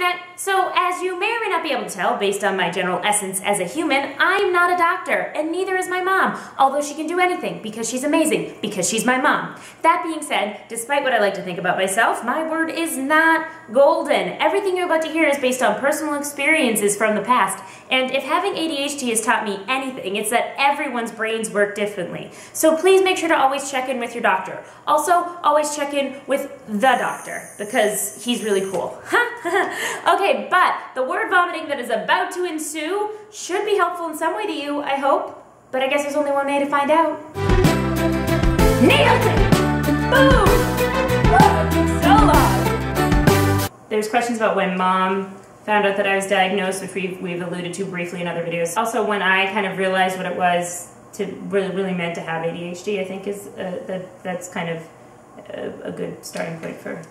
Jeanette. So, as you may or may not be able to tell, based on my general essence as a human, I'm not a doctor, and neither is my mom, although she can do anything because she's amazing, because she's my mom. That being said, despite what I like to think about myself, my word is not golden. Everything you're about to hear is based on personal experiences from the past, and if having ADHD has taught me anything, it's that everyone's brains work differently. So please make sure to always check in with your doctor. Also, always check in with the doctor, because he's really cool. okay, but the word vomiting that is about to ensue should be helpful in some way to you, I hope. But I guess there's only one way to find out. Nailed it! Boom! So long! There's questions about when mom found out that I was diagnosed, which we've, we've alluded to briefly in other videos. Also, when I kind of realized what it was to really, really meant to have ADHD, I think is uh, that that's kind of a, a good starting point for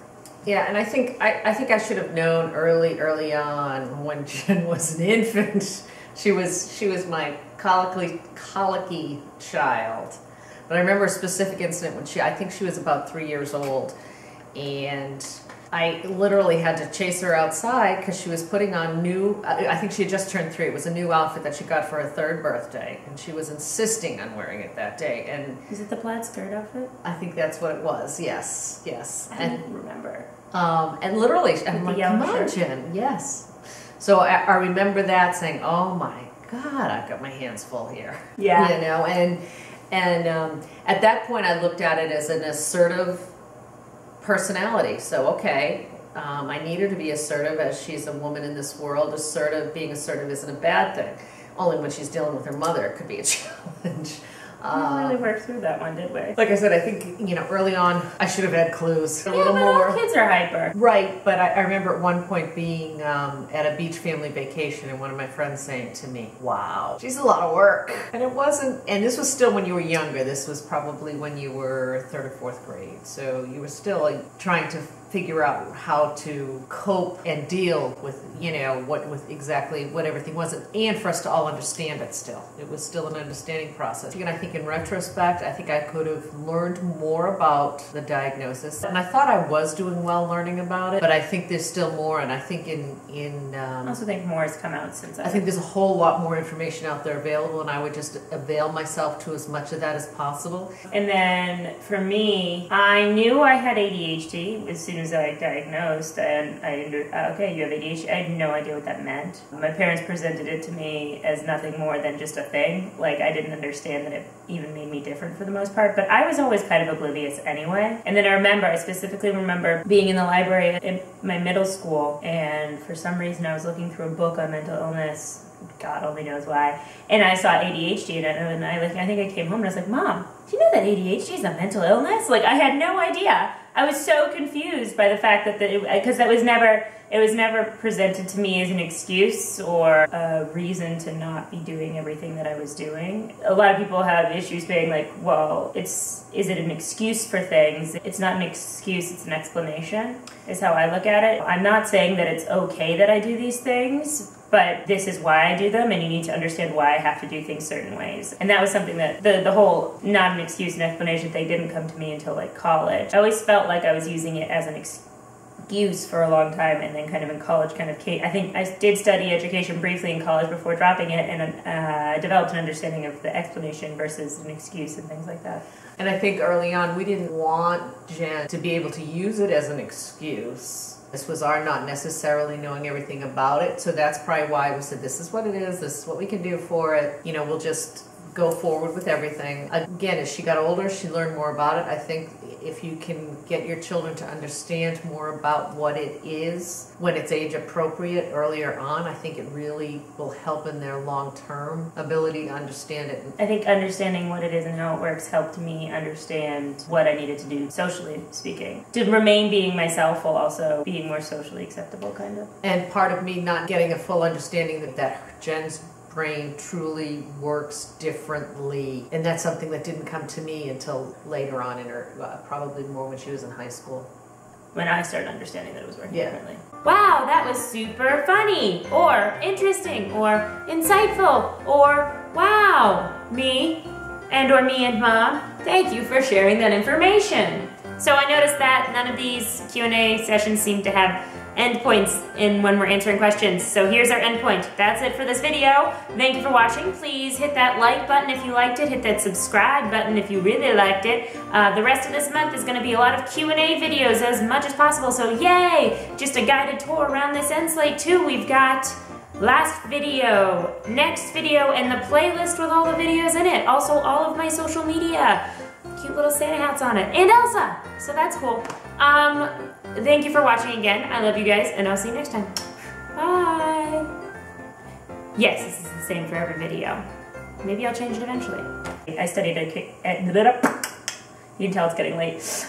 Yeah, and I think I, I think I should have known early, early on when Jenn was an infant. She was she was my colicky colicky child. But I remember a specific incident when she I think she was about three years old, and I literally had to chase her outside because she was putting on new. I I think she had just turned three. It was a new outfit that she got for her third birthday, and she was insisting on wearing it that day. And Is it the plaid skirt outfit? I think that's what it was. Yes, yes. I And don't remember. um, and literally, I'm like, come on. Jenn, yes. So I, I remember that saying, oh my God, I've got my hands full here. Yeah. You know, and, and um, at that point I looked at it as an assertive personality. So, okay, um, I need her to be assertive as she's a woman in this world. Assertive, being assertive isn't a bad thing. Only when she's dealing with her mother, it could be a challenge. We Uh, didn't really work through that one, did we? like I said, I think, you know, early on, I should have had clues a yeah, little more. all kids are hyper. Right, but I, I remember at one point being um, at a beach family vacation and one of my friends saying to me, Wow, she's a lot of work. And it wasn't, and this was still when you were younger. This was probably when you were third or fourth grade. So you were still like, trying to figure out how to cope and deal with, you know, what with exactly what everything was, and for us to all understand it still. It was still an understanding process. And I think in retrospect, I think I could have learned more about the diagnosis. And I thought I was doing well learning about it, but I think there's still more, and I think in, in, I um, also think more has come out since I, I think there's a whole lot more information out there available, and I would just avail myself to as much of that as possible. And then for me, I knew I had ADHD as soon as I diagnosed, and I uh, okay, you have ADHD. I had no idea what that meant. My parents presented it to me as nothing more than just a thing. Like I didn't understand that it even made me different for the most part. But I was always kind of oblivious anyway. And then I remember, I specifically remember being in the library in my middle school, and for some reason I was looking through a book on mental illness. God only knows why. And I saw ADHD in it, and I like I think I came home and I was like, Mom, do you know that ADHD is a mental illness? Like I had no idea. I was so confused by the fact that because that was never it was never presented to me as an excuse or a reason to not be doing everything that I was doing. A lot of people have issues being like, well, it's is it an excuse for things? It's not an excuse, it's an explanation. Is how I look at it. I'm not saying that it's okay that I do these things, but this is why I do them, and you need to understand why I have to do things certain ways. And that was something that the, the whole not an excuse and explanation thing didn't come to me until like college. I always felt like I was using it as an excuse for a long time, and then kind of in college, kind of. I think I did study education briefly in college before dropping it, and uh, developed an understanding of the explanation versus an excuse and things like that. And I think early on we didn't want Jenn to be able to use it as an excuse. This was our not necessarily knowing everything about it, so that's probably why we said this is what it is, this is what we can do for it. You know, we'll just go forward with everything. Again, as she got older, she learned more about it. I think if you can get your children to understand more about what it is when it's age appropriate earlier on, I think it really will help in their long term ability to understand it. I think understanding what it is and how it works helped me understand what I needed to do, socially speaking. To remain being myself while also being more socially acceptable, kind of. And part of me not getting a full understanding that, that Jenn's brain truly works differently. And that's something that didn't come to me until later on in her, uh, probably more when she was in high school. When I started understanding that it was working Yeah. differently. Wow, that was super funny, or interesting, or insightful, or wow, me, and or me and mom. Thank you for sharing that information. So I noticed that none of these Q&A sessions seem to have endpoints in when we're answering questions. So here's our endpoint. That's it for this video. Thank you for watching. Please hit that like button if you liked it. Hit that subscribe button if you really liked it. Uh, the rest of this month is going to be a lot of Q&A videos as much as possible. So yay! Just a guided tour around this end slate too. We've got last video, next video, and the playlist with all the videos in it. Also all of my social media. Cute little Santa hats on it. And Elsa! So that's cool. Um, thank you for watching again. I love you guys, and I'll see you next time. Bye! Yes, this is the same for every video. Maybe I'll change it eventually. I studied at, you can tell it's getting late.